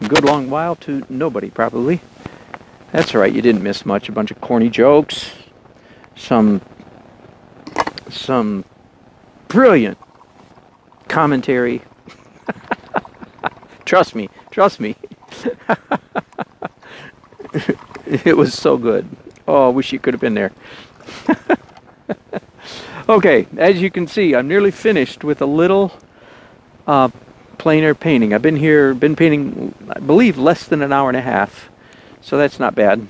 good long while to nobody, probably. That's all right. You didn't miss much. A bunch of corny jokes, some some brilliant commentary. trust me, trust me. it was so good. Oh, I wish you could have been there. okay, as you can see, I'm nearly finished with a little plein air painting. I've been here, been painting, I believe, less than an hour and a half, so that's not bad.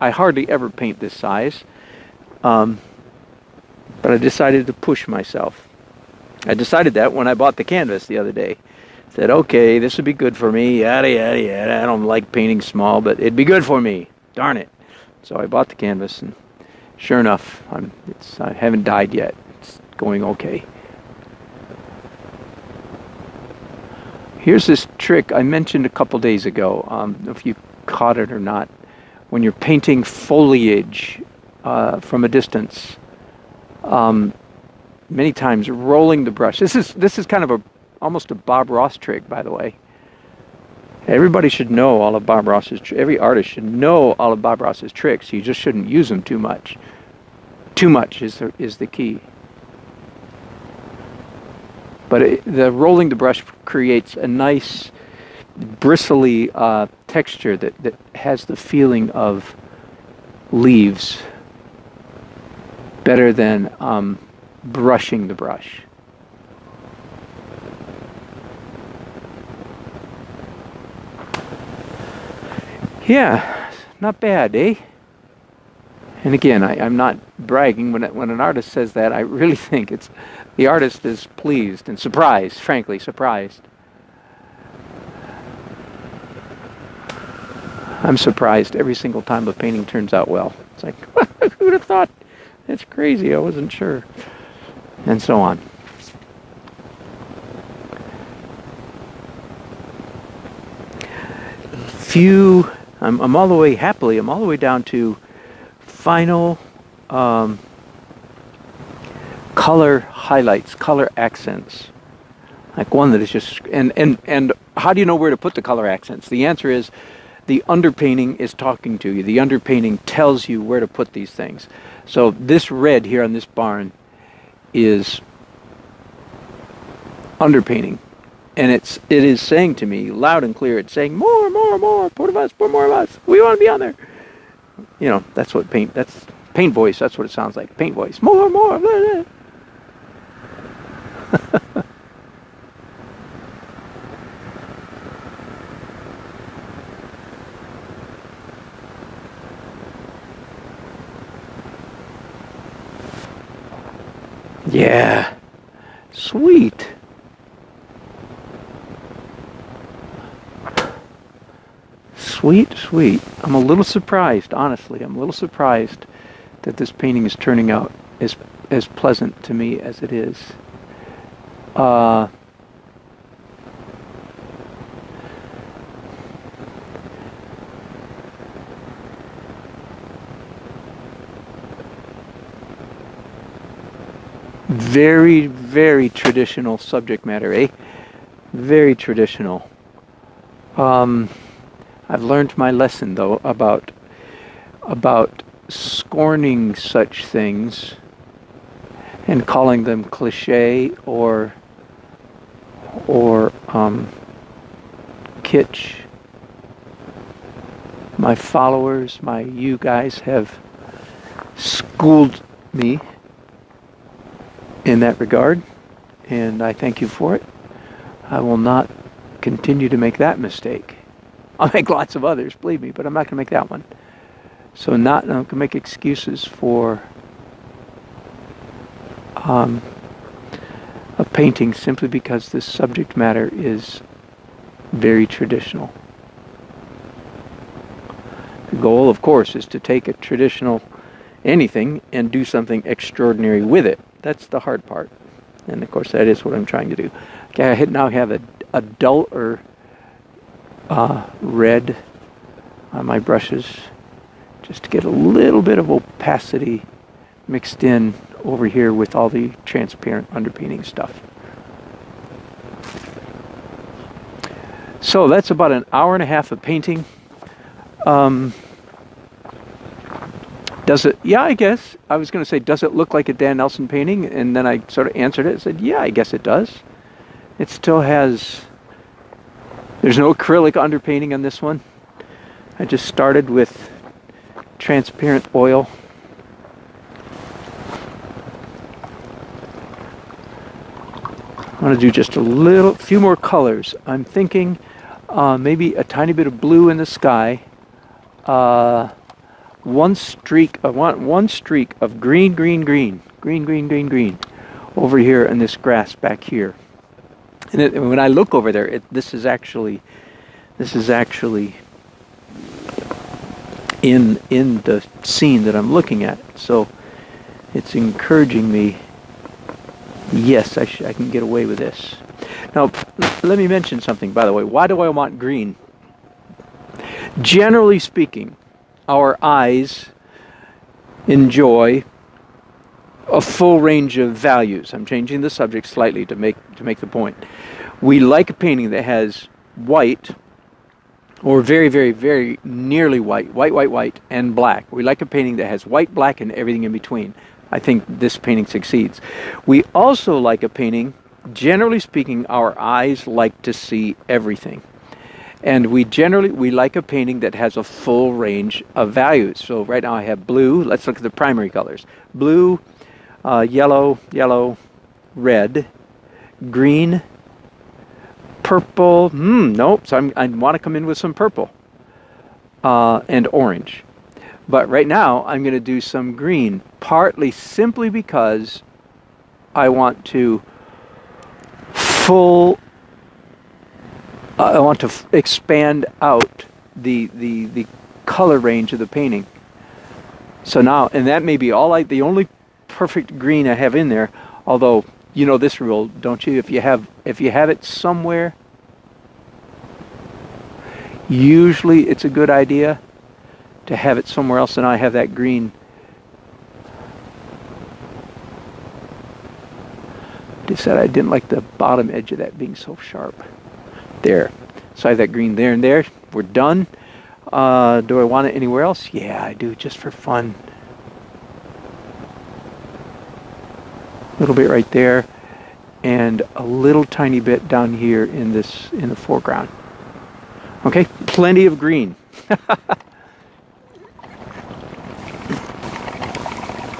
I hardly ever paint this size, um, but I decided to push myself. I decided that when I bought the canvas the other day. Said, okay, this would be good for me, yada, yada, yada. I don't like painting small, but it'd be good for me. Darn it. So I bought the canvas, and sure enough, I'm, I haven't died yet. It's going okay. Here's this trick I mentioned a couple days ago. Um, if you caught it or not, when you're painting foliage uh, from a distance, um, many times rolling the brush. This is this is kind of a almost a Bob Ross trick, by the way. Everybody should know all of Bob Ross's. Every artist should know all of Bob Ross's tricks. You just shouldn't use them too much. Too much is the, is the key. But it, the rolling the brush creates a nice bristly uh, texture that, that has the feeling of leaves better than um, brushing the brush. Yeah, not bad, eh? And again, I, am not bragging when when an artist says that. I really think it's the artist is pleased and surprised, frankly surprised. I'm surprised every single time a painting turns out well. It's like, who would have thought? It's crazy. I wasn't sure. And so on. Few, I'm, I'm all the way, happily, I'm all the way down to final um, color highlights, color accents. Like one that is just, and, and, and how do you know where to put the color accents? The answer is the underpainting is talking to you. The underpainting tells you where to put these things. So this red here on this barn is underpainting. And it's it is saying to me loud and clear, it's saying more, more, more, put of us, put more of us. We want to be on there. You know, that's what paint that's paint voice, that's what it sounds like. Paint voice. More, more, blah, blah. Yeah. Sweet. Sweet, sweet. I'm a little surprised, honestly. I'm a little surprised that this painting is turning out as as pleasant to me as it is. Uh, very, very traditional subject matter, eh? Very traditional. Um, I've learned my lesson though about about scorning such things and calling them cliche or or um, kitsch. My followers, my you guys have schooled me in that regard, and I thank you for it. I will not continue to make that mistake. I'll make lots of others, believe me, but I'm not going to make that one. So not I'm going to make excuses for um, a painting simply because the subject matter is very traditional. The goal, of course, is to take a traditional anything and do something extraordinary with it. That's the hard part. And of course, that is what I'm trying to do. Okay, I now have a, a duller uh, red on my brushes just to get a little bit of opacity mixed in over here with all the transparent underpainting stuff. So that's about an hour and a half of painting. Um, does it? Yeah, I guess. I was going to say, does it look like a Dan Nelson painting? And then I sort of answered it and said, yeah, I guess it does. It still has, there's no acrylic underpainting on this one. I just started with transparent oil. I want to do just a little, few more colors. I'm thinking uh, maybe a tiny bit of blue in the sky. Uh, one streak, I want one streak of green, green, green, green, green, green, green, over here in this grass back here. And it, when I look over there, it, this is actually, this is actually in in the scene that I'm looking at. So it's encouraging me. Yes, I, sh- I can get away with this. Now, let me mention something, by the way. Why do I want green? Generally speaking, our eyes enjoy a full range of values. I'm changing the subject slightly to make to make the point. We like a painting that has white or very very very nearly white, white white white and black. We like a painting that has white, black and everything in between. I think this painting succeeds. We also like a painting generally speaking our eyes like to see everything and we generally we like a painting that has a full range of values so right now i have blue let's look at the primary colors blue uh, yellow yellow red green purple. Hmm nope. So I'm, i want to come in with some purple uh, and orange. But right now i'm going to do some green partly simply because i want to full I want to f- expand out the, the, the color range of the painting. So now, and that may be all I, the only perfect green I have in there, although you know this rule, don't you? If you have, if you have it somewhere, usually it's a good idea to have it somewhere else and I have that green. Just said I didn't like the bottom edge of that being so sharp there. So I have that green there and there. We're done. Uh, do I want it anywhere else? Yeah, I do, just for fun. A little bit right there, and a little tiny bit down here in this in the foreground. Okay, plenty of green.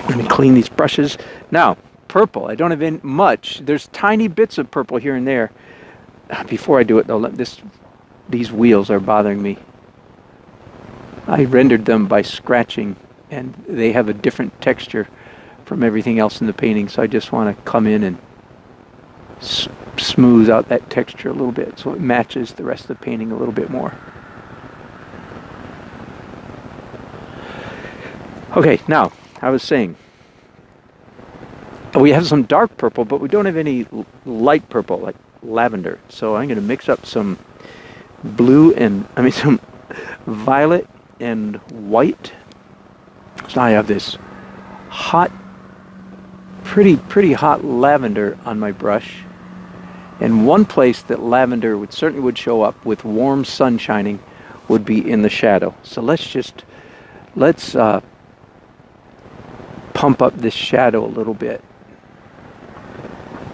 Let me clean these brushes. Now, purple. I don't have in much. There's tiny bits of purple here and there. Ah, before I do it though, let this, these wheels are bothering me. I rendered them by scratching and they have a different texture from everything else in the painting so I just want to come in and s- smooth out that texture a little bit so it matches the rest of the painting a little bit more. Okay, now, I was saying, we have some dark purple, but we don't have any light purple, like lavender. So I'm going to mix up some blue and, I mean, some violet and white. So I have this hot, pretty, pretty hot lavender on my brush. And one place that lavender would certainly would show up with warm sun shining would be in the shadow. So let's just, let's uh, pump up this shadow a little bit.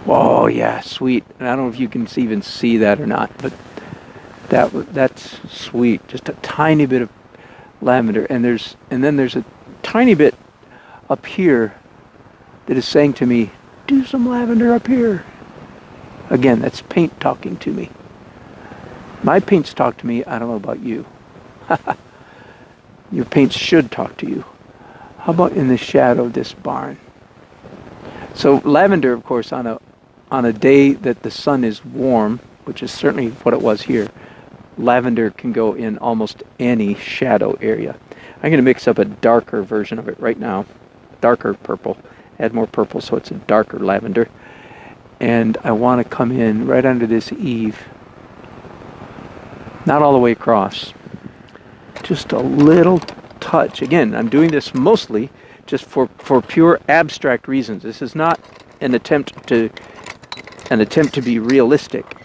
Oh yeah, sweet. And I don't know if you can even see that or not, but that that's sweet. Just a tiny bit of lavender, and there's and then there's a tiny bit up here that is saying to me, "Do some lavender up here." Again, that's paint talking to me. My paints talk to me. I don't know about you. Your paints should talk to you. How about in the shadow of this barn? So lavender, of course, on a on a day that the sun is warm, which is certainly what it was here, lavender can go in almost any shadow area. I'm going to mix up a darker version of it right now, darker purple, add more purple so it's a darker lavender. And I want to come in right under this eave, not all the way across, just a little touch. Again, I'm doing this mostly just for, for pure abstract reasons. This is not an attempt to an attempt to be realistic.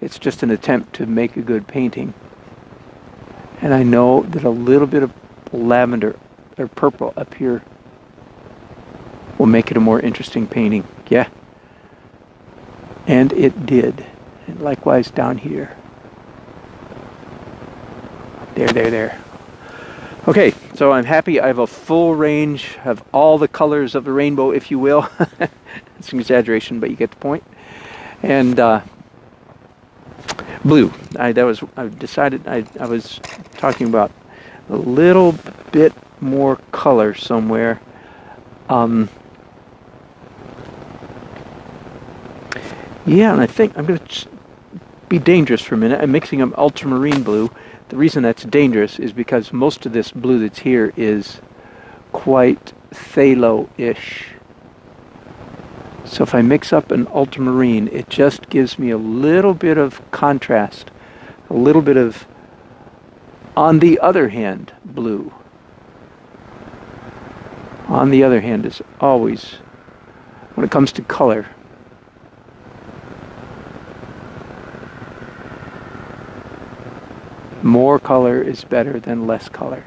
It's just an attempt to make a good painting. And I know that a little bit of lavender or purple up here will make it a more interesting painting. Yeah. And it did. And likewise down here. There, there, there. Okay, so I'm happy I have a full range of all the colors of the rainbow, if you will. it's an exaggeration, but you get the point. And uh, blue. I that was I decided I I was talking about a little bit more color somewhere. Um, yeah, and I think I'm going to be dangerous for a minute. I'm mixing up ultramarine blue. The reason that's dangerous is because most of this blue that's here is quite phthalo-ish. So if I mix up an ultramarine, it just gives me a little bit of contrast, a little bit of, on the other hand, blue. On the other hand is always, when it comes to color, more color is better than less color.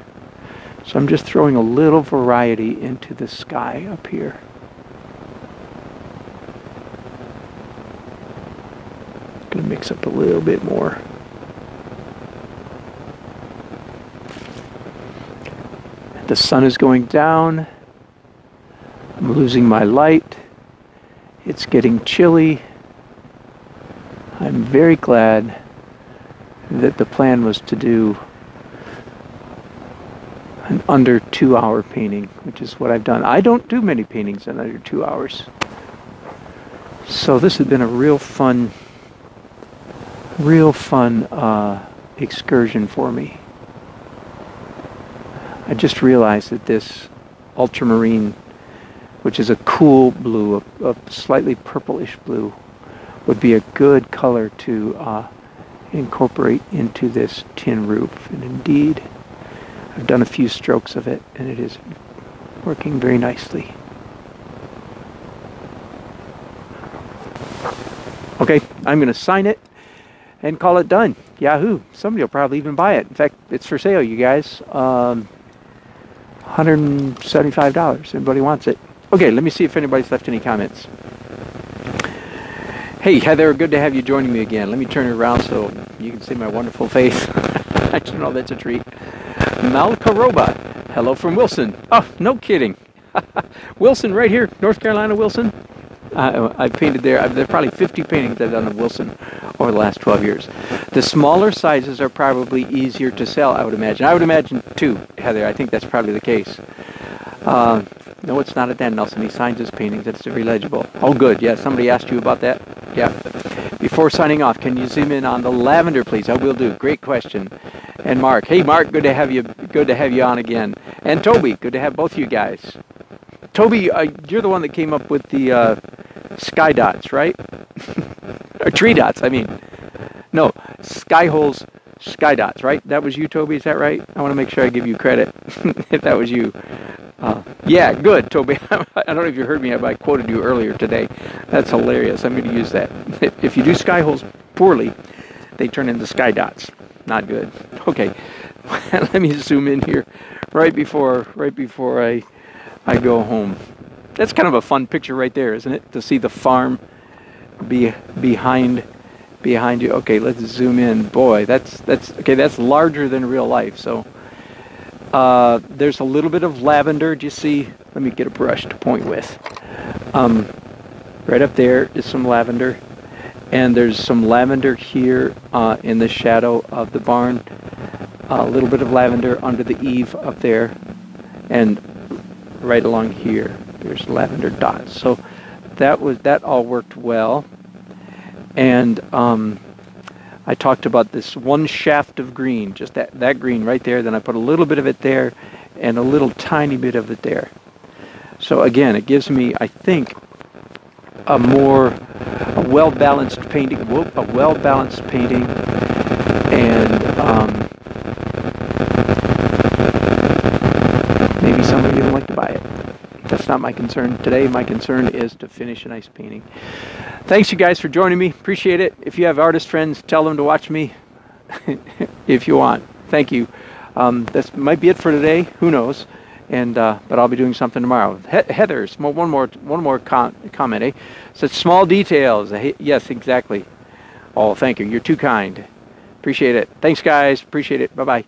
So I'm just throwing a little variety into the sky up here. Gonna mix up a little bit more. The sun is going down. I'm losing my light. It's getting chilly. I'm very glad that the plan was to do an under two hour painting, which is what I've done. I don't do many paintings in under two hours. So this has been a real fun real fun uh, excursion for me. I just realized that this ultramarine, which is a cool blue, a, a slightly purplish blue, would be a good color to uh, incorporate into this tin roof. And indeed, I've done a few strokes of it, and it is working very nicely. Okay, I'm going to sign it and call it done. Yahoo! Somebody will probably even buy it. In fact, it's for sale, you guys. Um, $175. Anybody wants it? Okay, let me see if anybody's left any comments. Hey, Heather, good to have you joining me again. Let me turn it around so you can see my wonderful face. I know that's a treat. Malka Robot, hello from Wilson. Oh, no kidding. Wilson, right here, North Carolina, Wilson. Uh, I painted there. There are probably 50 paintings I've done of Wilson over the last 12 years. The smaller sizes are probably easier to sell, I would imagine. I would imagine too, Heather. I think that's probably the case. Uh, no, it's not a Dan Nelson. He signs his paintings. It's very legible. Oh, good. Yeah, somebody asked you about that. Yeah. Before signing off, can you zoom in on the lavender, please? I will do. Great question. And Mark. Hey, Mark. Good to have you. Good to have you on again. And Toby. Good to have both you guys. Toby, uh, you're the one that came up with the uh, sky dots, right? or tree dots, I mean. No, sky holes, sky dots, right? That was you, Toby, is that right? I want to make sure I give you credit if that was you. Yeah, good, Toby. I don't know if you heard me, but I quoted you earlier today. That's hilarious. I'm going to use that. If you do sky holes poorly, they turn into sky dots. Not good. Okay, let me zoom in here right before right before I I go home. That's kind of a fun picture right there, isn't it? To see the farm be behind behind you. Okay, let's zoom in. Boy, that's that's okay. That's larger than real life. So uh, there's a little bit of lavender. Do you see? Let me get a brush to point with. Um, right up there is some lavender, and there's some lavender here uh, in the shadow of the barn. A little bit of lavender under the eave up there, and right along here. There's lavender dots. So that was that all worked well. And um, I talked about this one shaft of green, just that, that green right there. Then I put a little bit of it there and a little tiny bit of it there. So again, it gives me, I think, a more well-balanced painting, a well-balanced painting, and um, maybe somebody even like to buy it. That's not my concern today. My concern is to finish a nice painting. thanks you guys for joining me. Appreciate it. If you have artist friends, tell them to watch me if you want. Thank you. Um, this might be it for today. Who knows? And uh, but I'll be doing something tomorrow. He- Heather's one more one more com- comment. Eh? Said small details. Yes, exactly. Oh, thank you. You're too kind. Appreciate it. Thanks, guys. Appreciate it. Bye bye.